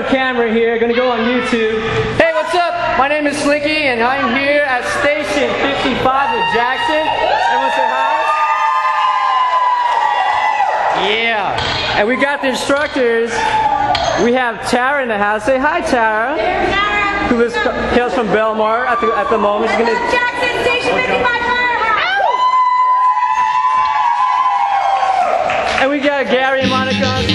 on camera here, gonna go on YouTube. Hey, what's up? My name is Slinky, and I'm here at Station 55 with Jackson. Everyone say hi. Yeah. And we got the instructors. We have Tara in the house. Say hi, Tara. Who is, hails from Belmar at the, at the moment. She's gonna, Jackson Station 55 Firehouse. and we got Gary and Monica.